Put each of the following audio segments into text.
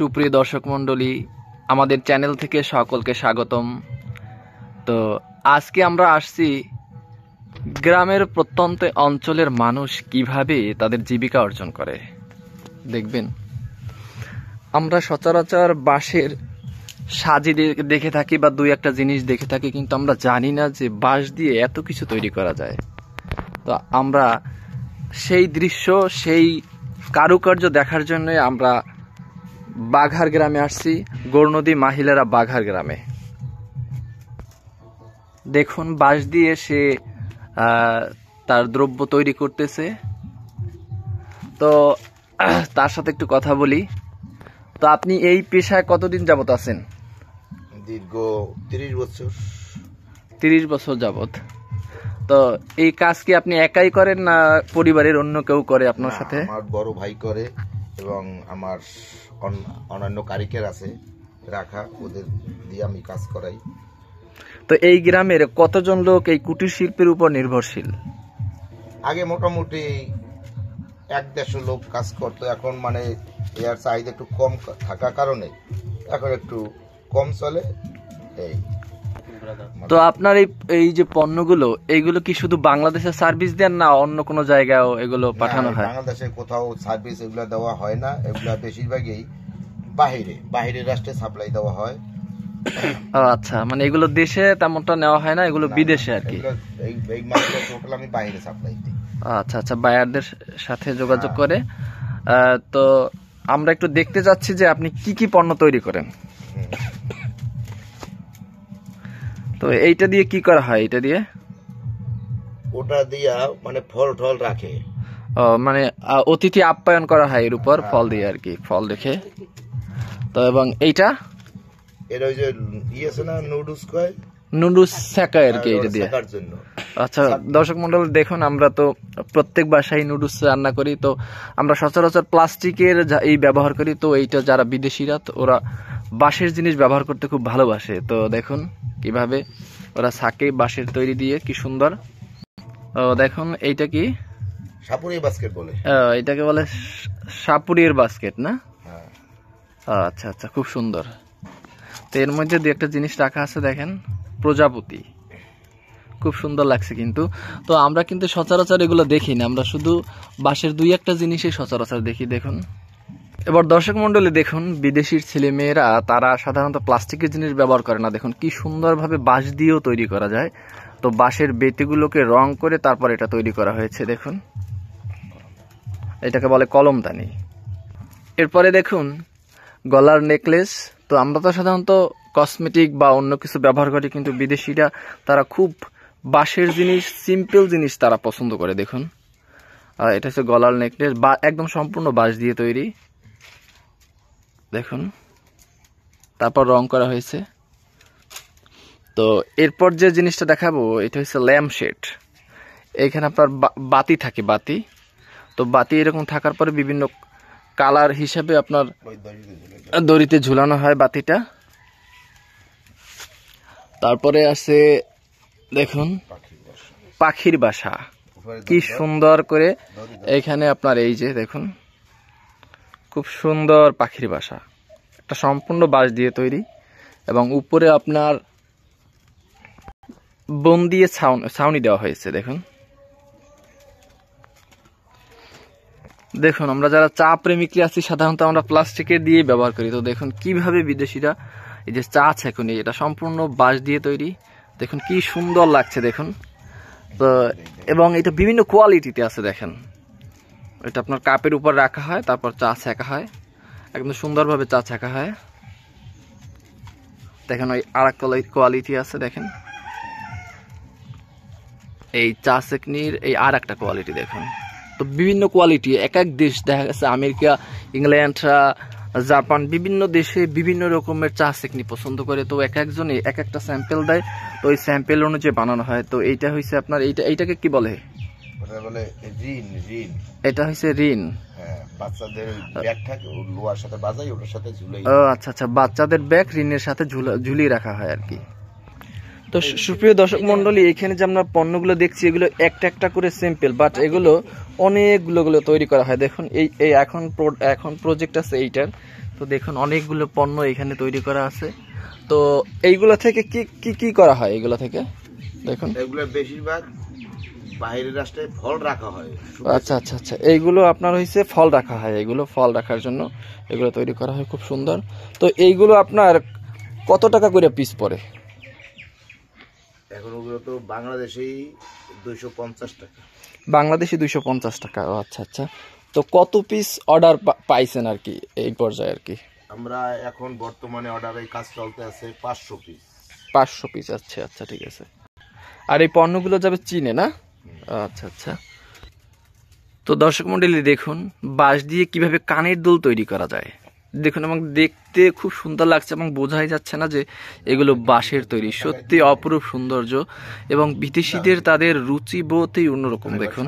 সুপ্রিয় দর্শক মণ্ডলী, আমাদের চ্যানেল থেকে সকলকে স্বাগতম। তো আজকে আমরা আসছি গ্রামের প্রত্যন্ত অঞ্চলের মানুষ কীভাবে তাদের জীবিকা অর্জন করে। দেখবেন, আমরা সচরাচর বাঁশের সাজি দেখে থাকি বা দুই একটা জিনিস দেখে থাকি, কিন্তু আমরা জানি না যে বাঁশ দিয়ে এত কিছু তৈরি করা যায়। তো আমরা সেই দৃশ্য, সেই কারুকার্য দেখার জন্য আমরা বাঘার গ্রামে আসছি গৌরনদী মাহিলারা বাঘার গ্রামে। দেখুন বাঁশ দিয়ে সে তার দ্রব্য তৈরি করতেছে। তো তার সাথে একটু কথা বলি। তো আপনি এই পেশায় কতদিন যাবত আছেন? দীর্ঘ তিরিশ বছর। তিরিশ বছর যাবত তো এই কাজ কি আপনি একাই করেন না পরিবারের অন্য কেউ করে আপনার সাথে? আমার বড় ভাই করে। এবং আমার অন্যান্য কারিকের আছে রাখা ওদের দিয়ে আমি কাজ করাই। তো এই গ্রামের কতজন লোক এই কুটির শিল্পের উপর নির্ভরশীল? আগে মোটামুটি এক দেড়শো লোক কাজ করতো এখন মানে এর চাহিদা একটু কম থাকার কারণে এখন একটু কম চলে এই। তো আপনার এই এই যে পণ্যগুলো এইগুলো কি শুধু বাংলাদেশে সার্ভিস দেন না অন্য কোনো জায়গায়ও এগুলো পাঠানো হয়? বাংলাদেশে কোথাও সার্ভিস এগুলো দেওয়া হয় না। এগুলা বেশিরভাগই বাহিরে বাহিরের রাষ্ট্রে সাপ্লাই দেওয়া হয়। আচ্ছা মানে এগুলো দেশে তেমনটা নেওয়া হয় না এগুলো বিদেশে আর কি? এই টোটাল আমি বাইরে সাপ্লাই দিই। আচ্ছা আচ্ছা বায়ারদের সাথে যোগাযোগ করে। তো আমরা একটু দেখতে চাচ্ছি যে আপনি কি কি পণ্য তৈরি করেন। তো এইটা দিয়ে কি করা হয়? এটা দিয়ে? ওটা দিয়া মানে ফল টল রাখে। মানে অতিথি আপ্যায়ন করা হয় এর উপর ফল দিয়ে আর কি ফল দেখে। তো এবং এইটা? এর ওই যে ইয়ে আছে না নুডলস কয়? নুডলস শেখা আর কি এটা দিয়ে। আচ্ছা দর্শক মন্ডল দেখুন আমরা তো প্রত্যেক বাসায় নুডলস রান্না করি তো আমরা সচরাচর প্লাস্টিকের এই ব্যবহার করি তো এইটা যারা বিদেশিরা ওরা বাঁশের জিনিস ব্যবহার করতে খুব ভালোবাসে। তো দেখুন। কীভাবে ওরা সাকে বাঁশের তৈরি দিয়ে কি সুন্দর। ও দেখুন এইটা কি? সাপুরি বাস্কেট বলে। এটাকে বলে সাপুরির বাস্কেট না? হ্যাঁ। আচ্ছা আচ্ছা খুব সুন্দর। তো এর মধ্যে দু একটা জিনিস রাখা আছে দেখেন প্রজাপতি। খুব সুন্দর লাগছে কিন্তু। তো আমরা কিন্তু সচরাচর এগুলো দেখি না আমরা শুধু বাঁশের দুই একটা জিনিসই সচরাচর দেখি দেখুন। এবার দর্শক মন্ডলী দেখুন বিদেশির ছেলে মেয়েরা তারা সাধারণত প্লাস্টিকের জিনিস ব্যবহার করে না। দেখুন, কি সুন্দরভাবে বাঁশ দিয়েও তৈরি করা যায়। তো বাঁশের বেতিগুলোকে রং করে তারপর এটা তৈরি করা হয়েছে, দেখুন। এটাকে বলে কলমদানি এরপরে দেখুন, গলার নেকলেস। তো আমরা তো সাধারণত কসমেটিক বা অন্য কিছু ব্যবহার করি, কিন্তু বিদেশিরা, তারা খুব বাঁশের জিনিস, সিম্পল জিনিস তারা পছন্দ করে, দেখুন। এটা হচ্ছে গলার নেকলেস, বা একদম সম্পূর্ণ বাঁশ দিয়ে তৈরি। দেখুন। তারপর রং করা হয়েছে। তো এরপর যে জিনিসটা দেখাবো, এটা হচ্ছে ল্যাম্প শেড এখানে আপনার বাতি থাকে, বাতি। তো বাতি এরকম থাকার পরে বিভিন্ন কালার হিসাবে আপনার দড়িতে ঝুলে ঝুলানো হয় বাতিটা। তারপরে আছে, দেখুন, পাখির বাসা। কি সুন্দর করে এখানে আপনার এই যে, দেখুন। খুব সুন্দর পাখির বাসা। একটা সম্পূর্ণ বাঁশ দিয়ে তৈরি এবং উপরে আপনার বন দিয়ে ছাউন ছাউনি দেওয়া হয়েছে, দেখুন। দেখুন, আমরা যারা চা প্রেমিকরা আছি, সাধারণত আমরা প্লাস্টিকের দিয়ে ব্যবহার করি। তো দেখুন, কীভাবে বিদেশিরা এই যে চা ছেকুনি, এটা সম্পূর্ণ বাঁশ দিয়ে তৈরি। দেখুন, কি সুন্দর লাগছে, দেখুন। তো, এবং এটা বিভিন্ন কোয়ালিটিতে আছে, দেখেন। এটা আপনার কাপের উপর রাখা হয়, তারপর চা ছেঁকা হয়। একদম সুন্দরভাবে চা ছেঁকা হয়। দেখেন ওই আর কোয়ালিটি আছে, দেখেন। এই চা সেকনির এই আর একটা কোয়ালিটি দেখুন। তো বিভিন্ন কোয়ালিটি এক এক দেশ, দেখা গেছে আমেরিকা, ইংল্যান্ড জাপান, বিভিন্ন দেশে বিভিন্ন রকমের চা সেকনি পছন্দ করে। তো এক একজনে এক একটা স্যাম্পেল দেয়। তো ওই স্যাম্পেল অনুযায়ী বানানো হয়। তো এইটা হয়েছে আপনার, এইটা, এইটাকে কি বলে? ওটা বলে রিন রিন এটা হয়েছে ঋণ। হ্যাঁ বাচ্চাদের ব্যাগ থাকে লোহার সাথে বাজাই ওটার সাথে ঝুলেই। ও আচ্ছা আচ্ছা বাচ্চাদের ব্যাগ ঋণের সাথে ঝুলা- ঝুলিয়ে রাখা হয় আর কি। তো সুপ্রিয় দর্শক মন্ডলী এখানে যে আমরা পণ্যগুলো দেখছি এগুলো একটা একটা করে সিম্পল বাট এগুলো অনেকগুলো গুলো তৈরি করা হয়। দেখুন এই এই এখন এখন প্রজেক্ট আছে এইটার। তো দেখুন অনেকগুলো পণ্য এখানে তৈরি করা আছে। তো এইগুলো থেকে কি কি কি করা হয় এইগুলো থেকে? দেখুন। এগুলো বেশিরভাগ বাইরের রাষ্ট্রে ফল রাখা হয়। আচ্ছা আচ্ছা আচ্ছা। এইগুলো আপনার হয়েছে ফল রাখা হয়। এগুলো ফল রাখার জন্য এগুলো তৈরি করা হয় খুব সুন্দর। তো এইগুলো আপনার কত টাকা করে পিস পড়ে? এখন ওগুলো তো বাংলাদেশেই দুইশো পঞ্চাশ টাকা। বাংলাদেশি দুইশো পঞ্চাশ টাকা। ও আচ্ছা আচ্ছা। তো কত পিস অর্ডার পাইছেন আর কি এই পর্যায়ে আর কি? আমরা এখন বর্তমানে অর্ডারে কাজ চলতে আছে পাঁচশো পিস পাঁচশো পিস আচ্ছা আচ্ছা ঠিক আছে। আর এই পণ্যগুলো যাবে চীনে না? আচ্ছা আচ্ছা। তো দর্শক মন্ডলী, দেখুন, বাঁশ দিয়ে কীভাবে কানের দুল তৈরি করা যায়। দেখুন, এবং দেখতে খুব সুন্দর লাগছে এবং বোঝাই যাচ্ছে না যে এগুলো বাঁশের তৈরি। সত্যি অপরূপ সৌন্দর্য এবং বিদেশিদের তাদের রুচিবোধই অন্যরকম, দেখুন।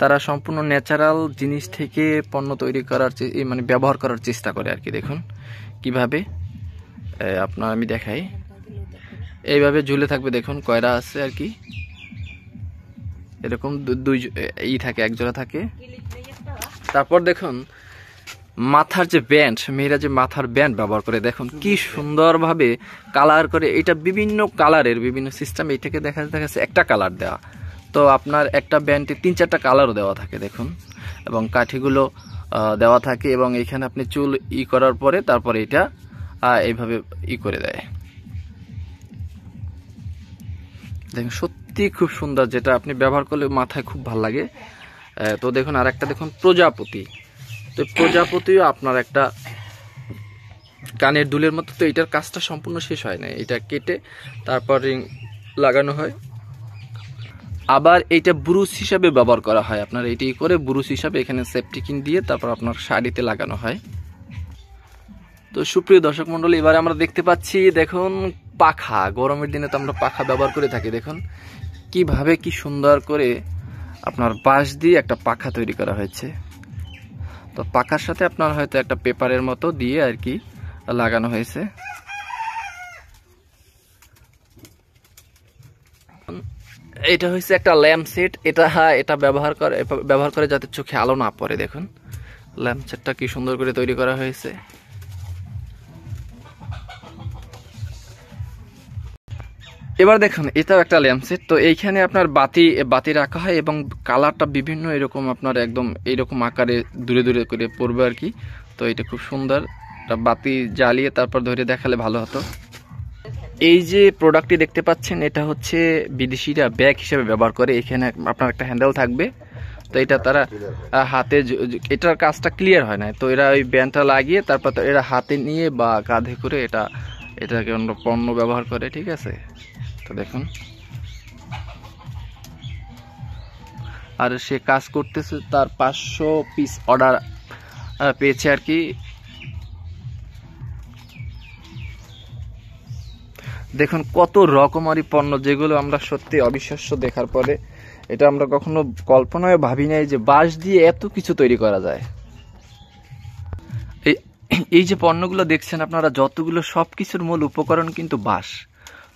তারা সম্পূর্ণ ন্যাচারাল জিনিস থেকে পণ্য তৈরি করার মানে ব্যবহার করার চেষ্টা করে আর কি, দেখুন। কীভাবে? আপনার আমি দেখাই। এইভাবে ঝুলে থাকবে, দেখুন, কয়রা আছে আর কি। এরকম দুই ই থাকে এক জোড়া থাকে তারপর দেখুন মাথার যে ব্যান্ড মেয়েরা যে মাথার ব্যান্ড ব্যবহার করে দেখুন কি সুন্দরভাবে কালার করে এটা বিভিন্ন কালারের বিভিন্ন সিস্টেম দেখা দেখা যাচ্ছে একটা কালার দেওয়া তো আপনার একটা ব্যান্ডে তিন চারটা কালারও দেওয়া থাকে দেখুন। এবং কাঠিগুলো দেওয়া থাকে এবং এখানে আপনি চুল ই করার পরে তারপরে এটা এইভাবে ই করে দেয়। দেখুন সত্যি খুব সুন্দর, যেটা আপনি ব্যবহার করলে মাথায় খুব ভালো লাগে। তো দেখুন আর একটা দেখুন, প্রজাপতি। তো প্রজাপতিও আপনার একটা কানের দুলের মতো, তো এটার কাজটা সম্পূর্ণ শেষ হয় না এটা কেটে তারপর রিং লাগানো হয়। আবার এইটা ব্রুশ হিসাবে ব্যবহার করা হয়। আপনার এটি করে ব্রুশ হিসাবে এখানে সেফটিকিন দিয়ে তারপর আপনার শাড়িতে লাগানো হয়। তো সুপ্রিয় দর্শক মন্ডলী, এবারে আমরা দেখতে পাচ্ছি, দেখুন, পাখা। গরমের দিনে তো আমরা পাখা ব্যবহার করে থাকি, দেখুন। কীভাবে কি সুন্দর করে আপনার বাঁশ দিয়ে একটা পাখা তৈরি করা হয়েছে। তো পাখার সাথে আপনার হয়তো একটা পেপারের মতো দিয়ে আর কি লাগানো হয়েছে। এটা হচ্ছে একটা ল্যাম্প সেট। এটা হ্যাঁ, এটা ব্যবহার করে ব্যবহার করে যাতে চোখে আলো না পড়ে দেখুন। ল্যাম্প সেটটা কি সুন্দর করে তৈরি করা হয়েছে। এবার দেখুন, এটাও একটা ল্যাম্পসেট তো এইখানে আপনার বাতি বাতি রাখা হয় এবং কালারটা বিভিন্ন এরকম আপনার একদম এইরকম আকারে দূরে দূরে করে পড়বে আর কি। তো এটা খুব সুন্দর। বাতি জ্বালিয়ে তারপর ধরে দেখালে ভালো হতো। এই যে প্রোডাক্টটি দেখতে পাচ্ছেন, এটা হচ্ছে বিদেশিরা ব্যাগ হিসেবে ব্যবহার করে। এখানে আপনার একটা হ্যান্ডেল থাকবে। তো এটা তারা হাতে এটার কাজটা ক্লিয়ার হয় না তো এরা ওই ব্যান্ডটা লাগিয়ে তারপর এরা হাতে নিয়ে বা কাঁধে করে এটা, এটাকে অন্য পণ্য ব্যবহার করে, ঠিক আছে? তো দেখুন। আর সে কাজ করতেছে তার পাঁচশো পিস অর্ডার পেয়েছে আর কি। দেখুন কত রকমারি পণ্য যেগুলো আমরা সত্যি অবিশ্বাস্য দেখার পরে এটা আমরা কখনো কল্পনায় ভাবি নাই যে বাঁশ দিয়ে এত কিছু তৈরি করা যায়। এই যে পণ্যগুলো দেখছেন আপনারা, যতগুলো সব কিছুর মূল উপকরণ কিন্তু বাঁশ।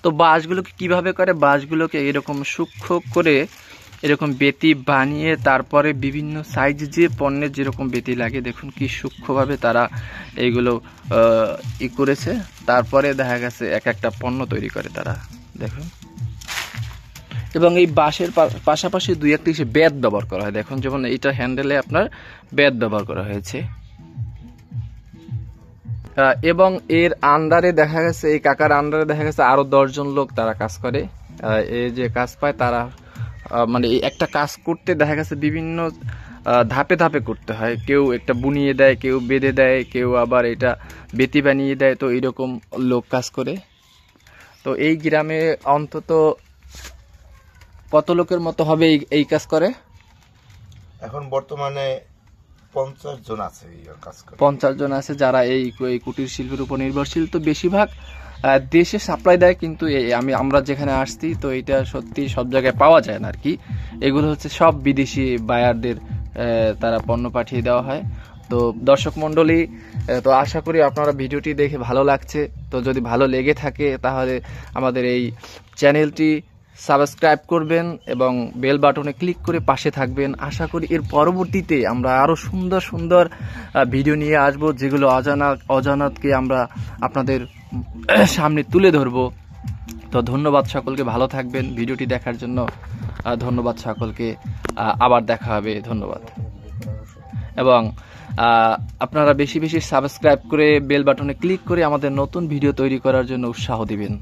তো বাঁশগুলোকে কীভাবে করে? বাঁশগুলোকে এরকম সূক্ষ্ম করে এরকম বেতি বানিয়ে তারপরে বিভিন্ন সাইজ যে পণ্যের যেরকম বেতি লাগে, দেখুন কি সূক্ষ্মভাবে তারা এইগুলো ই করেছে। তারপরে দেখা গেছে এক একটা পণ্য তৈরি করে তারা, দেখুন। এবং এই বাঁশের পাশাপাশি দুই একটি বেত ব্যবহার করা হয়। দেখুন, যেমন এইটা হ্যান্ডেলে আপনার বেত ব্যবহার করা হয়েছে। এবং এর আন্ডারে দেখা গেছে, এই কাকার আন্ডারে দেখা গেছে আরও দশজন লোক তারা কাজ করে। এই যে কাজ পায় তারা মানে একটা কাজ করতে দেখা গেছে বিভিন্ন ধাপে ধাপে করতে হয়। কেউ একটা বুনিয়ে দেয়, কেউ বেঁধে দেয়, কেউ আবার এটা বেতি বানিয়ে দেয়। তো এইরকম লোক কাজ করে। তো এই গ্রামে অন্তত কত লোকের মতো হবে এই কাজ করে? এখন বর্তমানে পঞ্চাশ জন আছে কাজ করে। পঞ্চাশ জন আছে যারা এই এই কুটির শিল্পের উপর নির্ভরশীল। তো বেশিরভাগ দেশে সাপ্লাই দেয়, কিন্তু আমি আমরা যেখানে আসছি, তো এটা সত্যি সব জায়গায় পাওয়া যায় না আর কি এগুলো হচ্ছে সব বিদেশি বায়ারদের তারা পণ্য পাঠিয়ে দেওয়া হয়। তো দর্শক মণ্ডলী তো আশা করি আপনারা ভিডিওটি দেখে ভালো লাগছে। তো যদি ভালো লেগে থাকে, তাহলে আমাদের এই চ্যানেলটি সাবস্ক্রাইব করবেন এবং বেল বাটনে ক্লিক করে পাশে থাকবেন। আশা করি এর পরবর্তীতে আমরা আরও সুন্দর সুন্দর ভিডিও নিয়ে আসব, যেগুলো অজানা, অজানাতকে আমরা আপনাদের সামনে তুলে ধরবো। তো ধন্যবাদ সকলকে, ভালো থাকবেন। ভিডিওটি দেখার জন্য ধন্যবাদ সকলকে। আবার দেখা হবে। ধন্যবাদ। এবং আপনারা বেশি বেশি সাবস্ক্রাইব করে বেল বাটনে ক্লিক করে আমাদের নতুন ভিডিও তৈরি করার জন্য উৎসাহ দিবেন।